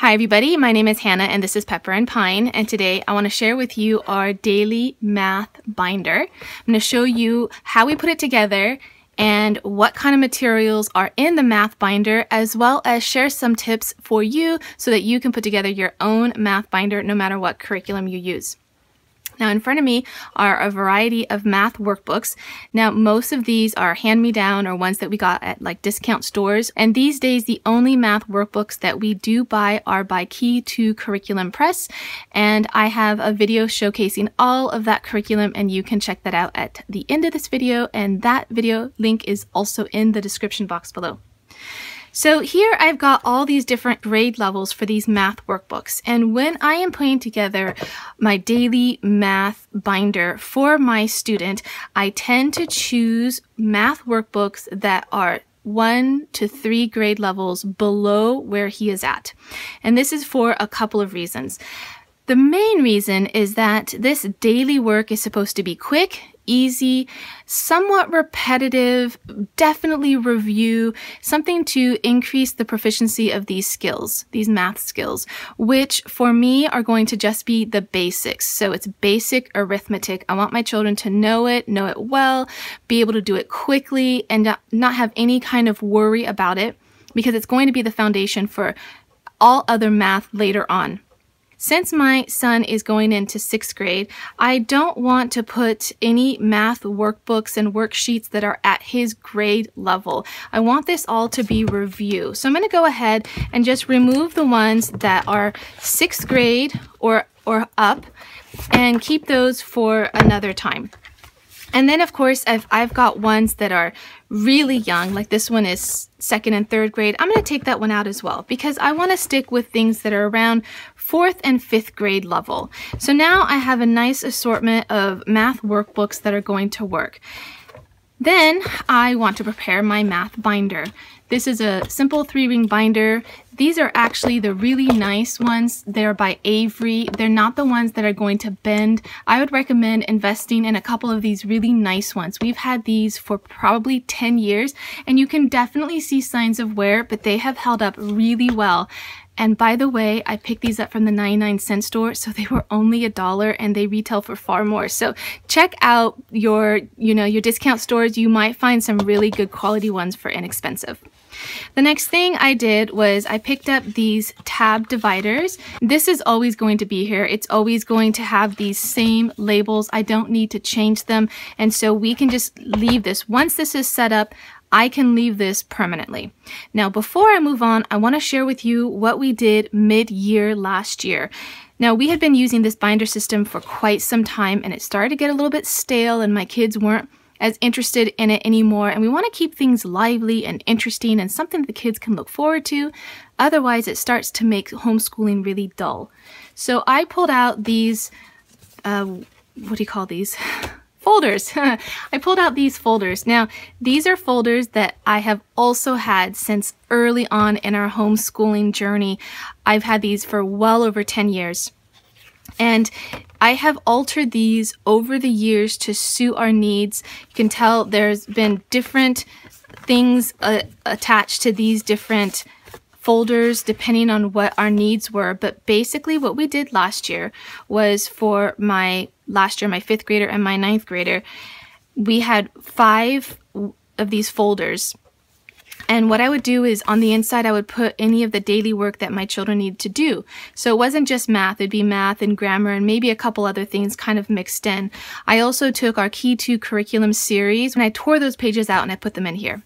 Hi everybody, my name is Hannah and this is Pepper and Pine and today I want to share with you our daily math binder. I'm going to show you how we put it together and what kind of materials are in the math binder as well as share some tips for you so that you can put together your own math binder no matter what curriculum you use. Now in front of me are a variety of math workbooks. Now most of these are hand-me-down or ones that we got at like discount stores. And these days the only math workbooks that we do buy are by Key to Curriculum Press. And I have a video showcasing all of that curriculum and you can check that out at the end of this video. And that video link is also in the description box below. So here I've got all these different grade levels for these math workbooks. And when I am putting together my daily math binder for my student, I tend to choose math workbooks that are one to three grade levels below where he is at. And this is for a couple of reasons. The main reason is that this daily work is supposed to be quick, easy, somewhat repetitive, definitely review, something to increase the proficiency of these skills, these math skills, which for me are going to just be the basics. So it's basic arithmetic. I want my children to know it, know it well, be able to do it quickly, and not have any kind of worry about it because it's going to be the foundation for all other math later on. Since my son is going into sixth grade, I don't want to put any math workbooks and worksheets that are at his grade level. I want this all to be review. So I'm going to go ahead and just remove the ones that are sixth grade or, or up and keep those for another time. And then of course, I've, I've got ones that are really young, like this one is second and third grade. I'm going to take that one out as well because I want to stick with things that are around fourth and fifth grade level. So now I have a nice assortment of math workbooks that are going to work. Then I want to prepare my math binder. This is a simple three ring binder. These are actually the really nice ones. They're by Avery. They're not the ones that are going to bend. I would recommend investing in a couple of these really nice ones. We've had these for probably 10 years and you can definitely see signs of wear, but they have held up really well. And by the way, I picked these up from the 99 cent store, so they were only a dollar and they retail for far more. So check out your, you know, your discount stores. You might find some really good quality ones for inexpensive. The next thing I did was I picked up these tab dividers. This is always going to be here. It's always going to have these same labels. I don't need to change them. And so we can just leave this. Once this is set up, I can leave this permanently. Now, before I move on, I want to share with you what we did mid-year last year. Now, we had been using this binder system for quite some time and it started to get a little bit stale and my kids weren't as interested in it anymore. And we want to keep things lively and interesting and something the kids can look forward to. Otherwise, it starts to make homeschooling really dull. So I pulled out these, uh, what do you call these? folders. I pulled out these folders. Now, these are folders that I have also had since early on in our homeschooling journey. I've had these for well over 10 years. And I have altered these over the years to suit our needs. You can tell there's been different things uh, attached to these different folders depending on what our needs were. But basically what we did last year was for my last year, my fifth grader and my ninth grader, we had five of these folders and what I would do is on the inside, I would put any of the daily work that my children need to do. So it wasn't just math, it'd be math and grammar and maybe a couple other things kind of mixed in. I also took our Key to curriculum series and I tore those pages out and I put them in here.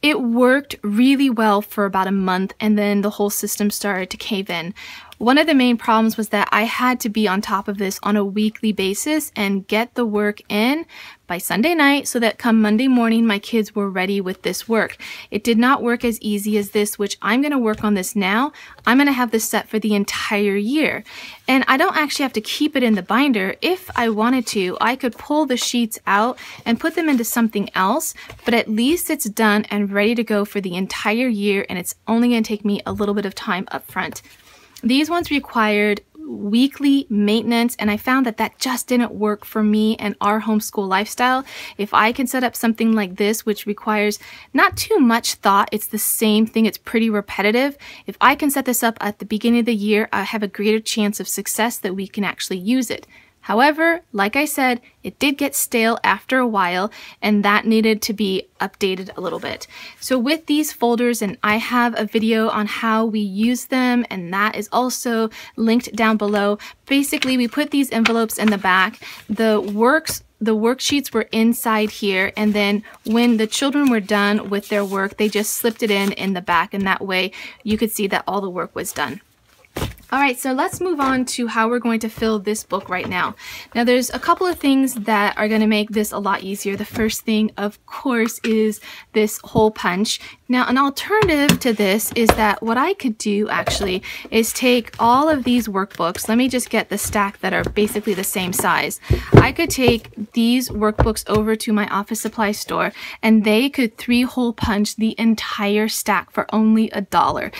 It worked really well for about a month and then the whole system started to cave in. One of the main problems was that I had to be on top of this on a weekly basis and get the work in by Sunday night so that come Monday morning my kids were ready with this work. It did not work as easy as this, which I'm going to work on this now. I'm going to have this set for the entire year. And I don't actually have to keep it in the binder. If I wanted to, I could pull the sheets out and put them into something else, but at least it's done and ready to go for the entire year and it's only going to take me a little bit of time up front. These ones required weekly maintenance and I found that that just didn't work for me and our homeschool lifestyle. If I can set up something like this, which requires not too much thought, it's the same thing, it's pretty repetitive. If I can set this up at the beginning of the year, I have a greater chance of success that we can actually use it. However, like I said, it did get stale after a while and that needed to be updated a little bit. So with these folders, and I have a video on how we use them and that is also linked down below. Basically, we put these envelopes in the back. The works the worksheets were inside here and then when the children were done with their work they just slipped it in in the back and that way you could see that all the work was done. All right, so let's move on to how we're going to fill this book right now. Now there's a couple of things that are going to make this a lot easier. The first thing, of course, is this hole punch. Now an alternative to this is that what I could do actually is take all of these workbooks. Let me just get the stack that are basically the same size. I could take these workbooks over to my office supply store and they could three hole punch the entire stack for only a dollar.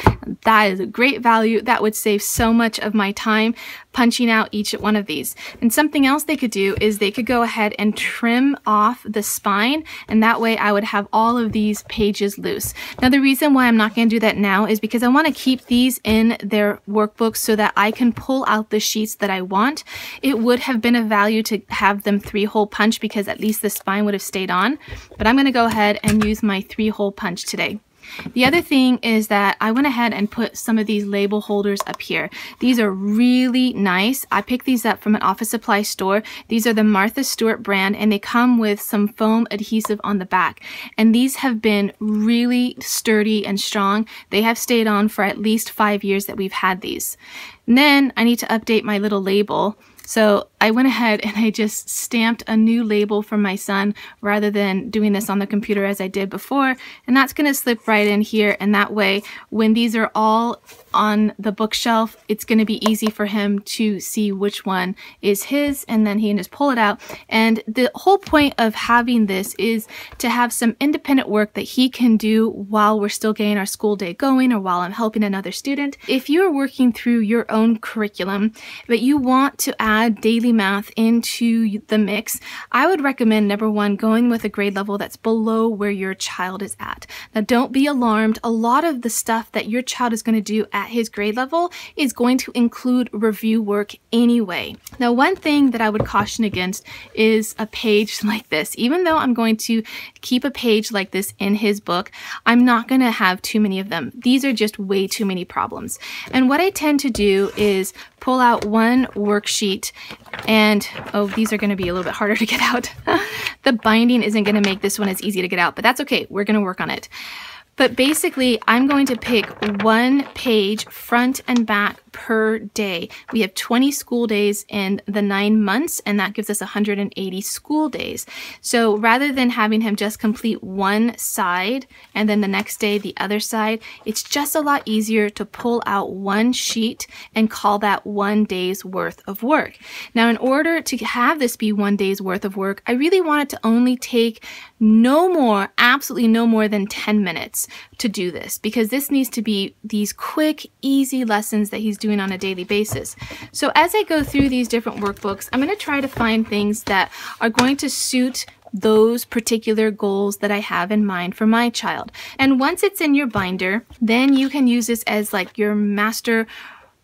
That is a great value. That would save so much of my time punching out each one of these. And something else they could do is they could go ahead and trim off the spine and that way I would have all of these pages loose. Now the reason why I'm not going to do that now is because I want to keep these in their workbooks so that I can pull out the sheets that I want. It would have been of value to have them three hole punch because at least the spine would have stayed on, but I'm going to go ahead and use my three hole punch today. The other thing is that I went ahead and put some of these label holders up here. These are really nice. I picked these up from an office supply store. These are the Martha Stewart brand and they come with some foam adhesive on the back. And these have been really sturdy and strong. They have stayed on for at least five years that we've had these. And then I need to update my little label. So I went ahead and I just stamped a new label for my son rather than doing this on the computer as I did before. And that's going to slip right in here. And that way, when these are all on the bookshelf, it's going to be easy for him to see which one is his. And then he can just pull it out. And the whole point of having this is to have some independent work that he can do while we're still getting our school day going or while I'm helping another student. If you're working through your own curriculum, but you want to add daily math into the mix, I would recommend number one, going with a grade level that's below where your child is at. Now, don't be alarmed. A lot of the stuff that your child is going to do at his grade level is going to include review work anyway. Now, one thing that I would caution against is a page like this. Even though I'm going to keep a page like this in his book, I'm not going to have too many of them. These are just way too many problems. And what I tend to do is pull out one worksheet and, oh, these are going to be a little bit harder to get out. the binding isn't going to make this one as easy to get out, but that's okay. We're going to work on it. But basically, I'm going to pick one page front and back per day. We have 20 school days in the nine months, and that gives us 180 school days. So rather than having him just complete one side and then the next day the other side, it's just a lot easier to pull out one sheet and call that one day's worth of work. Now, in order to have this be one day's worth of work, I really want it to only take no more, absolutely no more than 10 minutes to do this because this needs to be these quick, easy lessons that he's doing on a daily basis. So as I go through these different workbooks, I'm going to try to find things that are going to suit those particular goals that I have in mind for my child. And once it's in your binder, then you can use this as like your master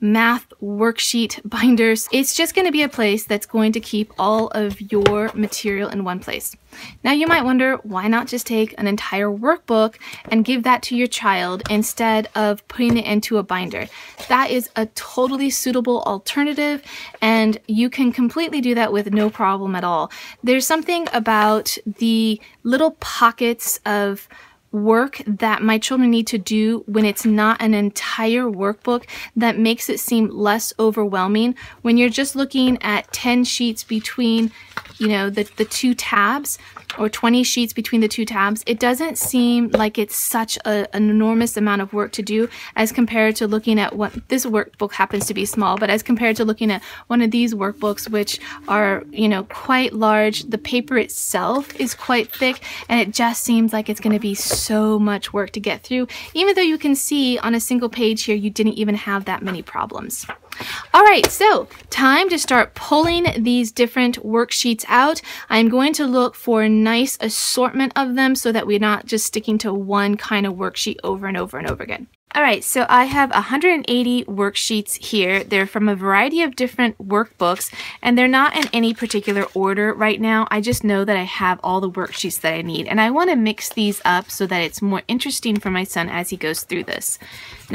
math worksheet binders. It's just going to be a place that's going to keep all of your material in one place. Now you might wonder, why not just take an entire workbook and give that to your child instead of putting it into a binder? That is a totally suitable alternative and you can completely do that with no problem at all. There's something about the little pockets of work that my children need to do when it's not an entire workbook that makes it seem less overwhelming. When you're just looking at 10 sheets between, you know, the, the two tabs, or 20 sheets between the two tabs, it doesn't seem like it's such a, an enormous amount of work to do as compared to looking at what this workbook happens to be small, but as compared to looking at one of these workbooks, which are, you know, quite large, the paper itself is quite thick, and it just seems like it's going to be so much work to get through, even though you can see on a single page here, you didn't even have that many problems. All right, so time to start pulling these different worksheets out. I'm going to look for a nice assortment of them so that we're not just sticking to one kind of worksheet over and over and over again. All right, so I have 180 worksheets here. They're from a variety of different workbooks, and they're not in any particular order right now. I just know that I have all the worksheets that I need, and I want to mix these up so that it's more interesting for my son as he goes through this.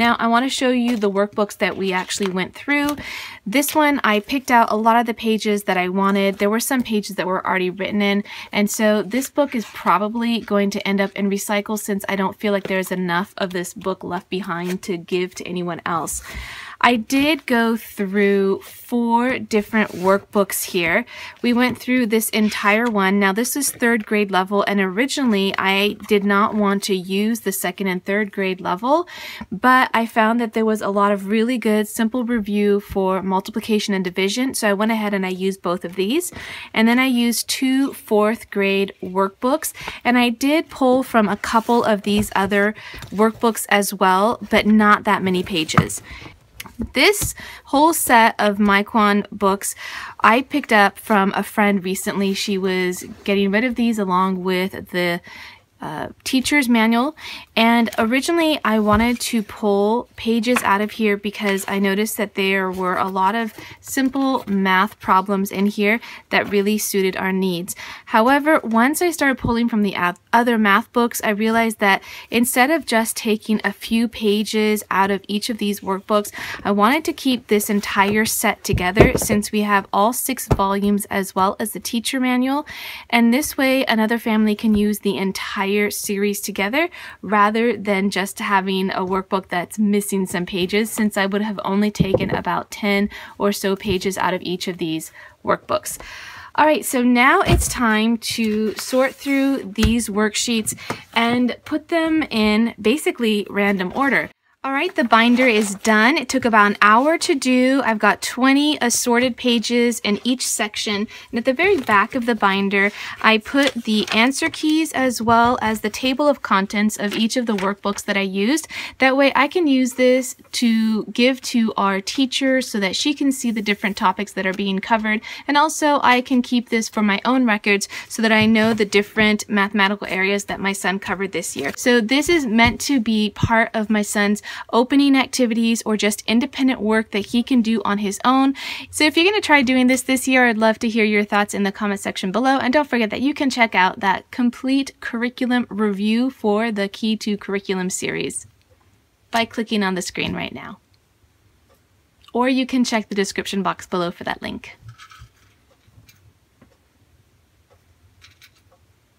Now, I want to show you the workbooks that we actually went through. This one, I picked out a lot of the pages that I wanted. There were some pages that were already written in, and so this book is probably going to end up in recycle since I don't feel like there's enough of this book left behind to give to anyone else. I did go through four different workbooks here. We went through this entire one. Now this is third grade level and originally I did not want to use the second and third grade level, but I found that there was a lot of really good simple review for multiplication and division. So I went ahead and I used both of these. And then I used two fourth grade workbooks and I did pull from a couple of these other workbooks as well, but not that many pages. This whole set of Miquon books I picked up from a friend recently. She was getting rid of these along with the uh, teacher's manual and originally I wanted to pull pages out of here because I noticed that there were a lot of simple math problems in here that really suited our needs. However, once I started pulling from the other math books, I realized that instead of just taking a few pages out of each of these workbooks, I wanted to keep this entire set together since we have all six volumes as well as the teacher manual. And this way another family can use the entire series together rather than just having a workbook that's missing some pages since I would have only taken about 10 or so pages out of each of these workbooks. All right, so now it's time to sort through these worksheets and put them in basically random order. All right, the binder is done. It took about an hour to do. I've got 20 assorted pages in each section. And at the very back of the binder, I put the answer keys as well as the table of contents of each of the workbooks that I used. That way I can use this to give to our teacher so that she can see the different topics that are being covered. And also I can keep this for my own records so that I know the different mathematical areas that my son covered this year. So this is meant to be part of my son's opening activities, or just independent work that he can do on his own. So if you're going to try doing this this year, I'd love to hear your thoughts in the comment section below. And don't forget that you can check out that complete curriculum review for the Key to Curriculum series by clicking on the screen right now. Or you can check the description box below for that link.